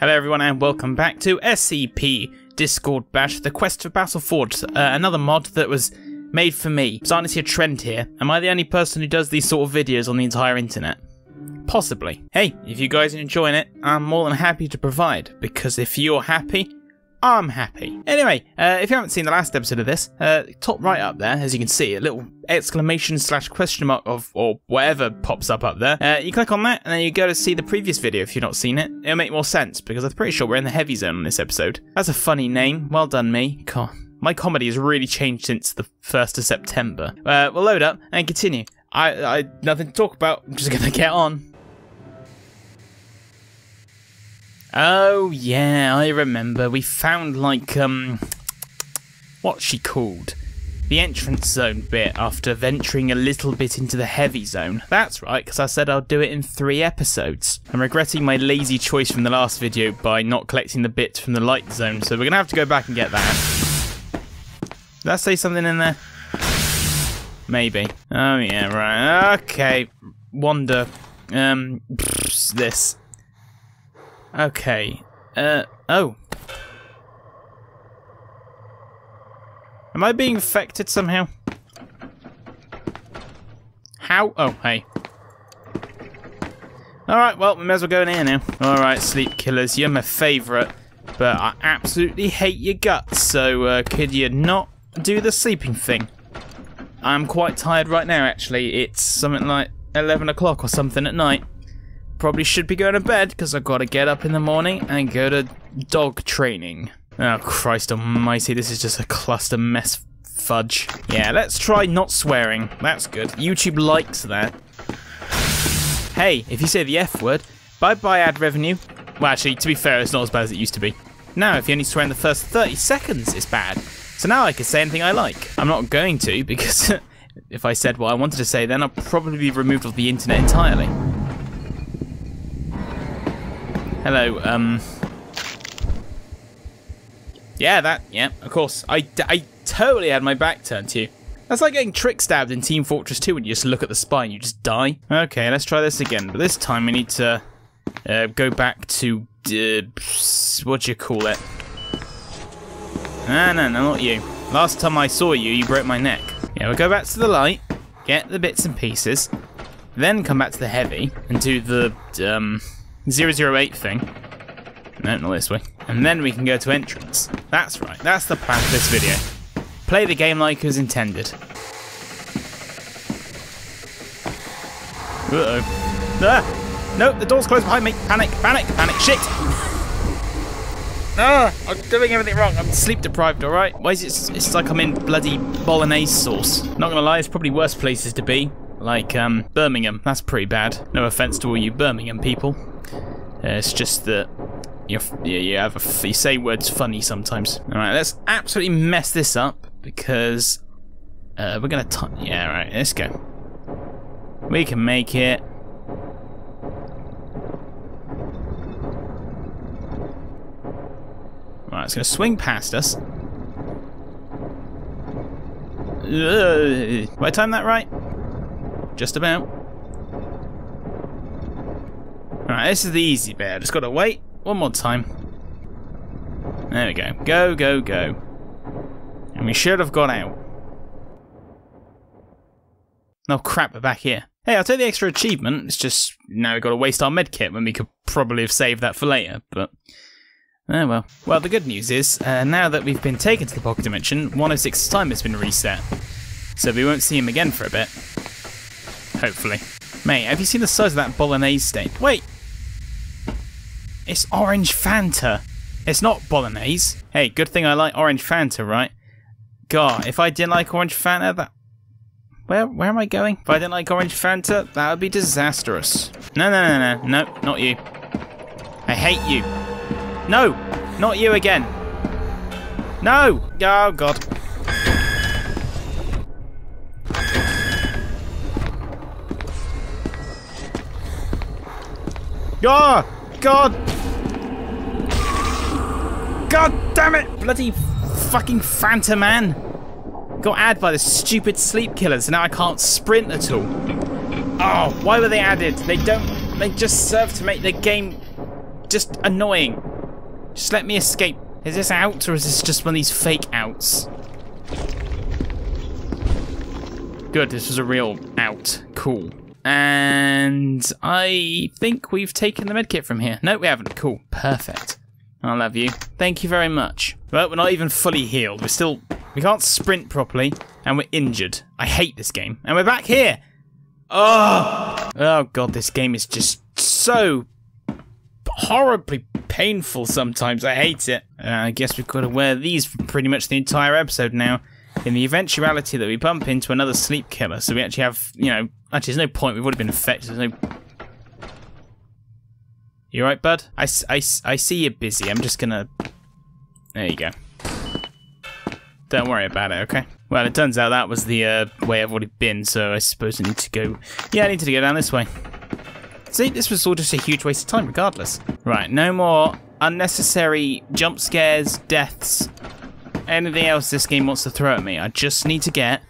Hello, everyone, and welcome back to SCP Discord Bash, the quest for Battleforge, uh, another mod that was made for me. Starting to see a trend here. Am I the only person who does these sort of videos on the entire internet? Possibly. Hey, if you guys are enjoying it, I'm more than happy to provide, because if you're happy, I'm happy. Anyway, uh, if you haven't seen the last episode of this, uh, top right up there, as you can see, a little exclamation slash question mark of or whatever pops up up there. Uh, you click on that, and then you go to see the previous video if you've not seen it. It'll make more sense because I'm pretty sure we're in the heavy zone on this episode. That's a funny name. Well done, me. God, my comedy has really changed since the first of September. Uh, we'll load up and continue. I, I nothing to talk about. I'm just gonna get on. Oh yeah, I remember. We found like um what's she called? The entrance zone bit after venturing a little bit into the heavy zone. That's right, because I said I'll do it in three episodes. I'm regretting my lazy choice from the last video by not collecting the bits from the light zone, so we're gonna have to go back and get that. Did I say something in there? Maybe. Oh yeah, right. Okay. Wonder. Um, this. Okay. Uh, oh. Am I being affected somehow? How? Oh, hey. Alright, well, we may as well go in here now. Alright, sleep killers, you're my favourite. But I absolutely hate your guts, so uh, could you not do the sleeping thing? I'm quite tired right now, actually. It's something like 11 o'clock or something at night probably should be going to bed because I've got to get up in the morning and go to dog training. Oh, Christ almighty, this is just a cluster mess fudge. Yeah, let's try not swearing. That's good. YouTube likes that. Hey, if you say the F word, bye-bye ad revenue. Well, actually, to be fair, it's not as bad as it used to be. Now, if you only swear in the first 30 seconds, it's bad. So now I can say anything I like. I'm not going to, because if I said what I wanted to say, then I'll probably be removed off the internet entirely. Hello, um... Yeah, that, yeah, of course. I, I totally had my back turned to you. That's like getting trick stabbed in Team Fortress 2 when you just look at the spine, and you just die. Okay, let's try this again, but this time we need to uh, go back to, uh, what do you call it? No, no, no, not you. Last time I saw you, you broke my neck. Yeah, we'll go back to the light, get the bits and pieces, then come back to the heavy, and do the, um... 008 thing. No, not this way. And then we can go to entrance. That's right, that's the plan for this video. Play the game like it was intended. Uh-oh. Ah! No, the door's closed behind me. Panic, panic, panic. Shit! Ah, I'm doing everything wrong. I'm sleep deprived, alright? Why is it, it's like I'm in bloody bolognese sauce. Not gonna lie, it's probably worse places to be. Like, um, Birmingham. That's pretty bad. No offense to all you Birmingham people. Uh, it's just that you you have a, you say words funny sometimes. All right, let's absolutely mess this up because uh, we're gonna. yeah, all right. Let's go. We can make it. Right, it's gonna swing past us. Uh, I time that right? Just about. Alright, this is the easy bit. I just gotta wait one more time. There we go. Go, go, go. And we should have got out. Oh crap, we're back here. Hey, I'll take the extra achievement. It's just now we've got to waste our medkit when we could probably have saved that for later, but... Oh well. Well, the good news is, uh, now that we've been taken to the pocket dimension, 106's time has been reset. So we won't see him again for a bit. Hopefully. Mate, have you seen the size of that bolognese stain? Wait! It's orange Fanta. It's not bolognese. Hey, good thing I like orange Fanta, right? God, if I didn't like orange Fanta, that... Where, where am I going? If I didn't like orange Fanta, that would be disastrous. No, no, no, no. No, not you. I hate you. No! Not you again. No! Oh, God. Oh, God! God damn it! Bloody fucking Phantom Man! Got added by the stupid sleep killers, so now I can't sprint at all. Oh, why were they added? They don't. They just serve to make the game just annoying. Just let me escape. Is this out or is this just one of these fake outs? Good, this was a real out. Cool. And I think we've taken the medkit from here. No, we haven't. Cool. Perfect. I love you. Thank you very much. Well, we're not even fully healed. We're still... We can't sprint properly, and we're injured. I hate this game. And we're back here! Oh! Oh, God, this game is just so horribly painful sometimes. I hate it. Uh, I guess we've got to wear these for pretty much the entire episode now. In the eventuality that we bump into another sleep killer, so we actually have, you know, actually, there's no point. We've already been infected. There's no you right, bud? I, I, I see you're busy. I'm just gonna... There you go. Don't worry about it, okay? Well, it turns out that was the uh, way I've already been, so I suppose I need to go... Yeah, I need to go down this way. See, this was all just a huge waste of time, regardless. Right, no more unnecessary jump scares, deaths, anything else this game wants to throw at me. I just need to get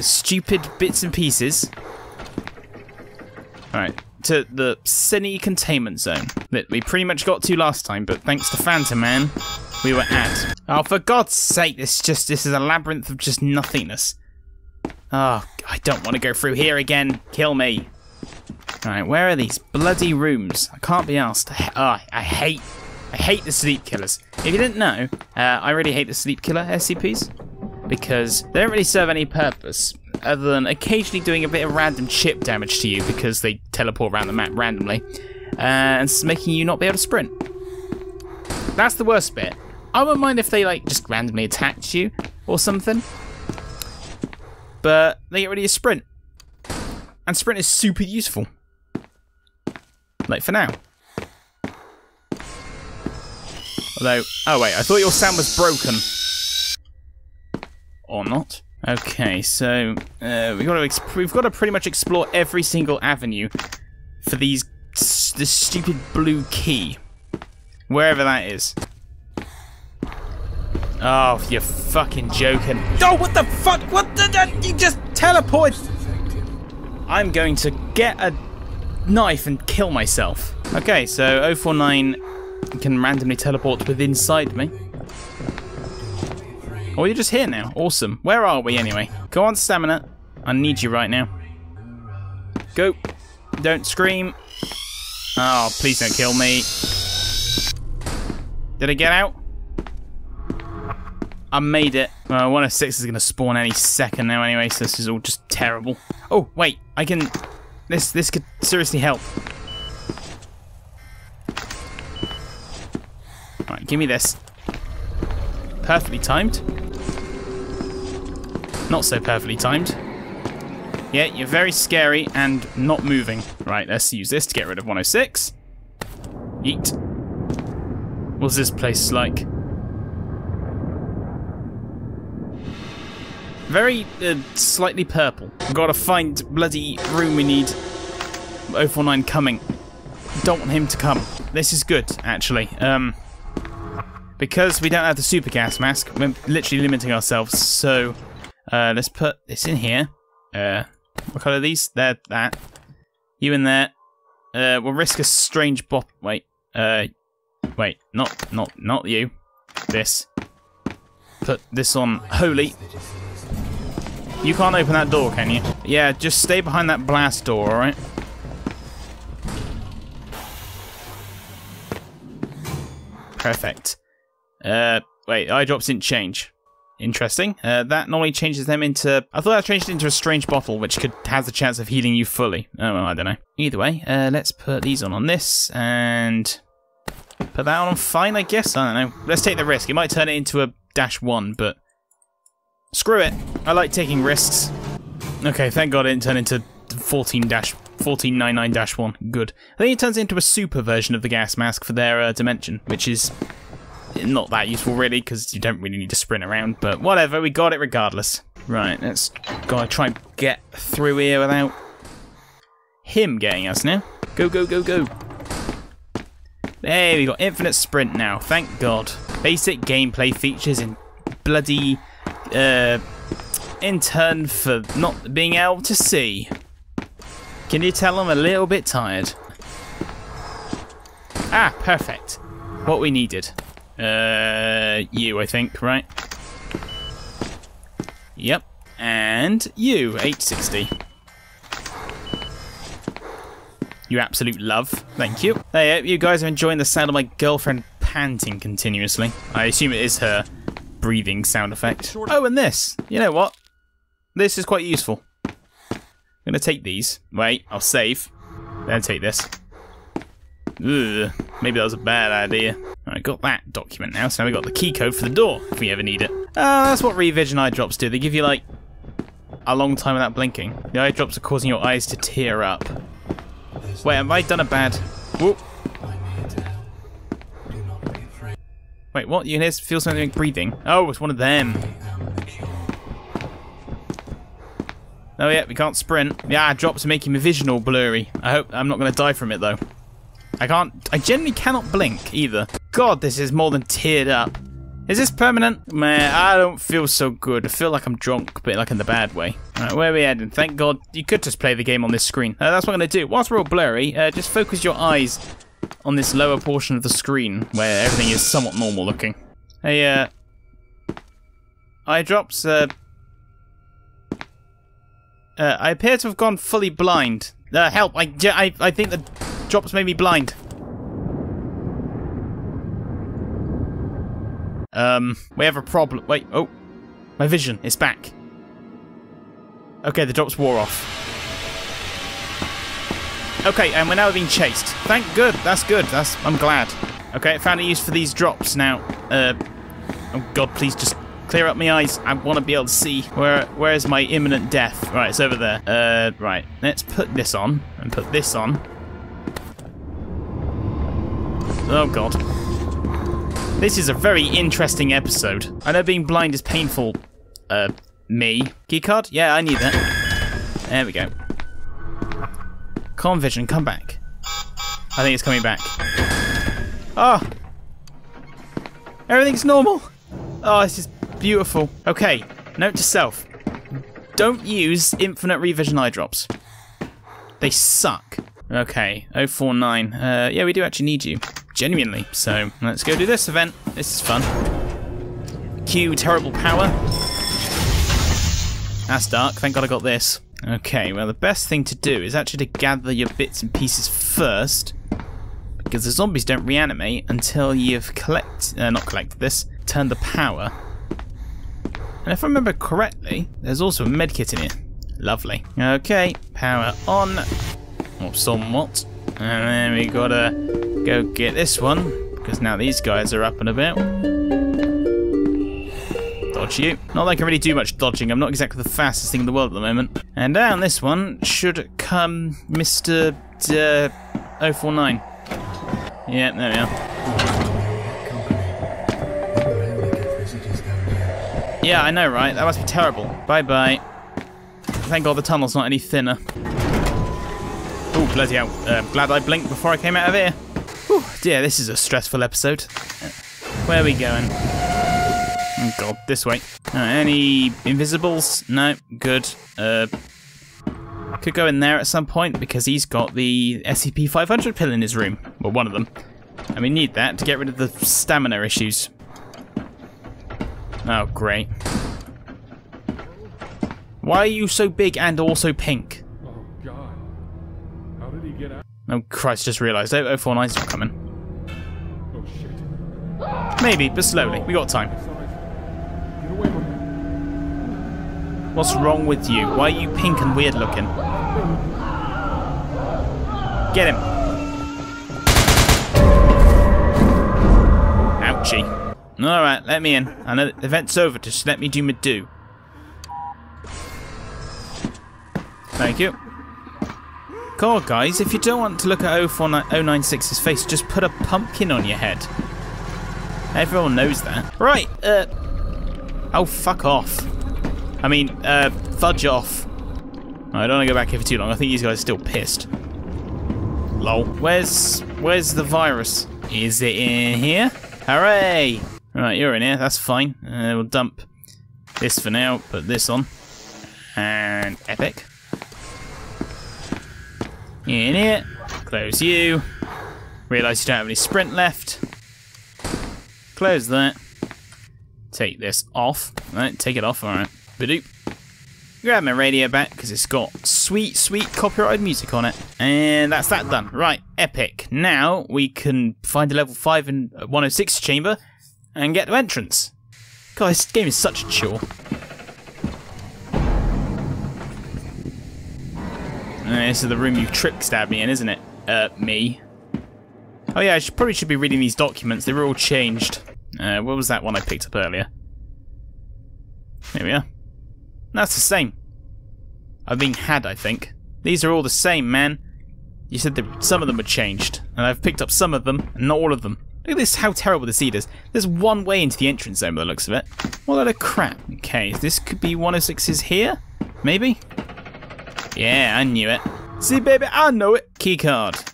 stupid bits and pieces. Alright, to the cine containment zone that we pretty much got to last time, but thanks to Phantom Man, we were at. Oh, for God's sake, this just this is a labyrinth of just nothingness. Oh, I don't want to go through here again. Kill me. Alright, where are these bloody rooms? I can't be asked. Oh, I hate, I hate the sleep killers. If you didn't know, uh, I really hate the sleep killer SCPs because they don't really serve any purpose other than occasionally doing a bit of random chip damage to you because they teleport around the map randomly, uh, and making you not be able to sprint. That's the worst bit. I wouldn't mind if they like just randomly attacked you or something, but they get rid of your sprint, and sprint is super useful. Like for now. Although, oh wait, I thought your sound was broken. Or not. Okay, so uh, we've got to we've got to pretty much explore every single avenue for these this stupid blue key, wherever that is. Oh, you're fucking joking! Oh, what the fuck? What the? You just teleport! I'm going to get a knife and kill myself. Okay, so 049 can randomly teleport within inside me. Oh, you're just here now. Awesome. Where are we anyway? Go on, stamina. I need you right now. Go. Don't scream. Oh, please don't kill me. Did I get out? I made it. Well, 106 is going to spawn any second now anyway, so this is all just terrible. Oh, wait. I can... This, this could seriously help. Give me this. Perfectly timed. Not so perfectly timed. Yeah, you're very scary and not moving. Right, let's use this to get rid of 106. Yeet. What's this place like? Very uh, slightly purple. We've got to find bloody room we need 049 coming. Don't want him to come. This is good, actually. Um, because we don't have the super gas mask, we're literally limiting ourselves, so uh, let's put this in here. Uh, what colour these? They're that. You in there. Uh, we'll risk a strange bop. Wait. Uh, wait. Not, not, not you. This. Put this on holy. You can't open that door, can you? Yeah, just stay behind that blast door, alright? Perfect. Uh, wait, eye drops didn't change. Interesting. Uh, that normally changes them into... I thought that changed it into a strange bottle, which could has a chance of healing you fully. Oh, well, I don't know. Either way, uh, let's put these on on this, and... Put that on fine, I guess? I don't know. Let's take the risk. It might turn it into a dash one, but... Screw it. I like taking risks. Okay, thank god it didn't turn into 14 dash 1499-1. Good. I think it turns into a super version of the gas mask for their uh, dimension, which is not that useful really because you don't really need to sprint around, but whatever, we got it regardless. Right, let's gotta try and get through here without him getting us now. Go, go, go, go. There, we got infinite sprint now, thank god. Basic gameplay features in bloody, uh, in turn for not being able to see. Can you tell I'm a little bit tired? Ah, perfect. what we needed. Uh, you, I think, right? Yep. And you, 860. You absolute love. Thank you. Hey, hope you guys are enjoying the sound of my girlfriend panting continuously. I assume it is her breathing sound effect. Oh, and this. You know what? This is quite useful. I'm going to take these. Wait, I'll save. Then take this. Ugh, maybe that was a bad idea. I got that document now, so now we got the key code for the door, if we ever need it. Uh, that's what revision eye drops do. They give you, like, a long time without blinking. The eye drops are causing your eyes to tear up. Wait, have I done a bad... Whoop. Wait, what? You can hear, feel something like breathing? Oh, it's one of them. Oh yeah, we can't sprint. Yeah, drops are making my vision all blurry. I hope I'm not going to die from it though. I can't. I generally cannot blink either. God, this is more than teared up. Is this permanent? Man, I don't feel so good. I feel like I'm drunk, but like in the bad way. Alright, where are we heading? Thank God you could just play the game on this screen. Uh, that's what I'm going to do. Whilst we're all blurry, uh, just focus your eyes on this lower portion of the screen where everything is somewhat normal looking. Hey, uh... Eye drops, uh... Uh, I appear to have gone fully blind. Uh, help, I, I, I think the drops made me blind. Um, we have a problem. Wait, oh. My vision is back. Okay, the drops wore off. Okay, and we're now being chased. Thank good. That's good. That's I'm glad. Okay, I found a use for these drops now. Uh, oh god, please just clear up my eyes. I want to be able to see where where is my imminent death. Right, it's over there. Uh, right. Let's put this on and put this on. Oh god. This is a very interesting episode. I know being blind is painful. Uh, me. Keycard? Yeah, I need that. There we go. Calm vision, come back. I think it's coming back. Oh! Everything's normal! Oh, this is beautiful. Okay, note to self. Don't use infinite revision eye drops. They suck. Okay, 049. Uh, yeah, we do actually need you genuinely. So let's go do this event. This is fun. Cue terrible power. That's dark. Thank God I got this. Okay, well the best thing to do is actually to gather your bits and pieces first. Because the zombies don't reanimate until you've collect, uh, not collected this, turned the power. And if I remember correctly, there's also a medkit in here. Lovely. Okay, power on. Or somewhat. And then we gotta go get this one, because now these guys are up and about. Dodge you. Not that I can really do much dodging, I'm not exactly the fastest thing in the world at the moment. And down this one should come Mr. D- uh, 049. Yeah, there we are. Yeah, I know, right? That must be terrible. Bye-bye. Thank God the tunnel's not any thinner. Bloody hell. Uh, glad I blinked before I came out of here. Whew, dear, this is a stressful episode. Where are we going? Oh god, this way. Uh, any invisibles? No, good. Uh, could go in there at some point because he's got the SCP-500 pill in his room. Well, one of them. And we need that to get rid of the stamina issues. Oh, great. Why are you so big and also pink? Oh Christ, just realised. 049's not coming. Oh, shit. Maybe, but slowly. We got time. What's wrong with you? Why are you pink and weird looking? Get him. Ouchie. Alright, let me in. I know the event's over, just let me do my do. Thank you. God, guys, if you don't want to look at 096's face, just put a pumpkin on your head. Everyone knows that. Right, uh... Oh, fuck off. I mean, uh, fudge off. I don't want to go back here for too long. I think these guys are still pissed. Lol. Where's... Where's the virus? Is it in here? Hooray! Right, you're in here. That's fine. Uh, we'll dump this for now. Put this on. And epic. In it. Close you. Realise you don't have any sprint left. Close that. Take this off. Right, take it off. All right. Badoop. Grab my radio back because it's got sweet, sweet copyrighted music on it. And that's that done. Right, epic. Now we can find a level 5 and uh, 106 chamber and get to entrance. God, this game is such a chore. This is the room you trick stabbed me in, isn't it? Uh, me. Oh yeah, I should, probably should be reading these documents. They were all changed. Uh, what was that one I picked up earlier? There we are. That's the same. I've been had, I think. These are all the same, man. You said that some of them were changed, and I've picked up some of them, and not all of them. Look at this, how terrible this seed is. There's one way into the entrance zone by the looks of it. What a load of crap. Okay, this could be 106's here? Maybe? Yeah, I knew it. See, baby, I know it. Keycard.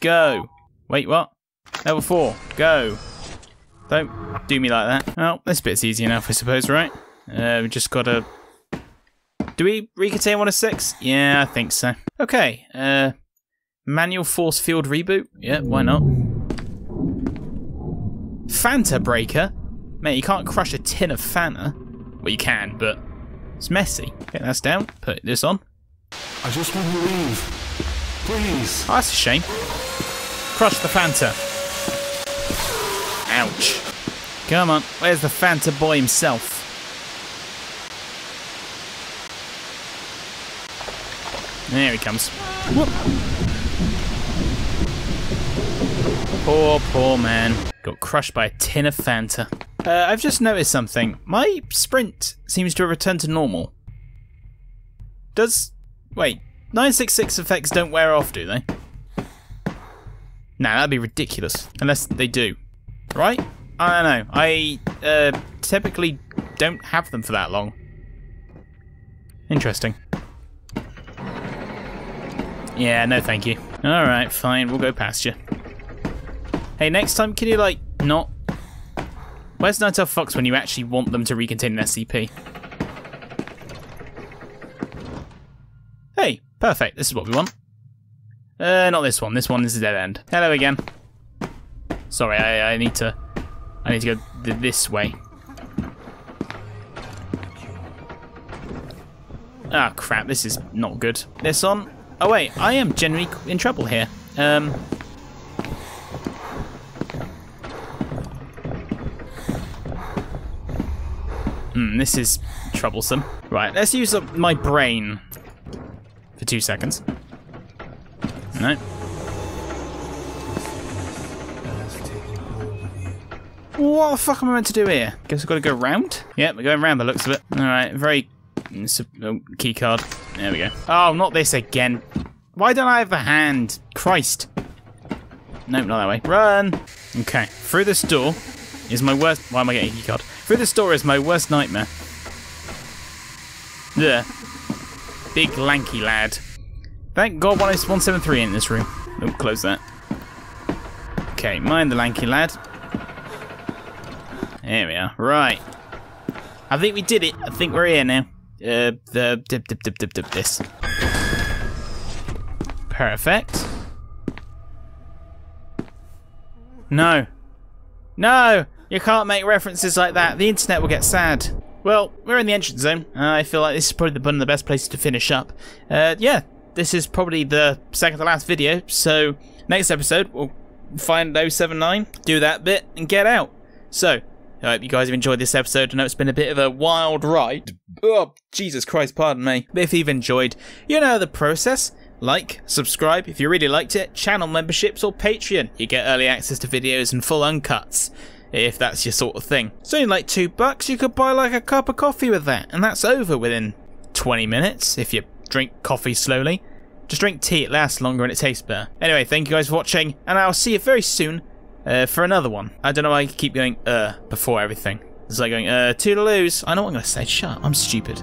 Go. Wait, what? Level 4. Go. Don't do me like that. Well, this bit's easy enough, I suppose, right? Uh, we just gotta... Do we recontain 106? Yeah, I think so. Okay, uh... Manual force field reboot? Yeah, why not? Fanta breaker? Mate, you can't crush a tin of Fanta. Well, you can, but it's messy. Okay, that's down. Put this on. I just want to leave. Please. Oh, that's a shame. Crush the Fanta. Ouch. Come on, where's the Fanta boy himself? There he comes. Whoop. Poor, poor man. Got crushed by a tin of Fanta. Uh, I've just noticed something. My sprint seems to have returned to normal. Does... Wait, 966 effects don't wear off, do they? Nah, that'd be ridiculous. Unless they do. Right? I don't know. I uh, typically don't have them for that long. Interesting. Yeah, no thank you. Alright, fine, we'll go past you. Hey, next time can you, like, not... Where's Nine-Tailed Fox when you actually want them to recontain an SCP? Perfect, this is what we want. Uh, not this one, this one is a dead end. Hello again. Sorry, I, I need to... I need to go th this way. Ah, oh, crap, this is not good. This on? Oh wait, I am genuinely in trouble here. Um... Hmm, this is troublesome. Right, let's use my brain for two seconds. No. What the fuck am I meant to do here? Guess I've got to go round? Yep, we're going round the looks of it. Alright, very... Mm, oh, key card. There we go. Oh, not this again. Why don't I have a hand? Christ. Nope, not that way. Run! Okay, through this door is my worst... Why am I getting a key card? Through this door is my worst nightmare. Yeah. Big lanky lad. Thank God 173 in this room. Oh, close that. Okay, mind the lanky lad. There we are. Right. I think we did it. I think we're here now. Uh, the dip, dip, dip, dip, dip, this. Perfect. No. No! You can't make references like that. The internet will get sad. Well, we're in the entrance zone. Uh, I feel like this is probably one of the best places to finish up. Uh, yeah, this is probably the second to last video, so next episode we'll find 079, do that bit, and get out. So, I hope you guys have enjoyed this episode. I know it's been a bit of a wild ride. Oh, Jesus Christ, pardon me. But if you've enjoyed, you know the process. Like, subscribe if you really liked it, channel memberships or Patreon. You get early access to videos and full uncuts if that's your sort of thing. So in like two bucks, you could buy like a cup of coffee with that, and that's over within 20 minutes if you drink coffee slowly. Just drink tea, it lasts longer and it tastes better. Anyway, thank you guys for watching, and I'll see you very soon uh, for another one. I don't know why I keep going uh before everything. It's like going uh toodaloos. I know what I'm gonna say. Shut up, I'm stupid.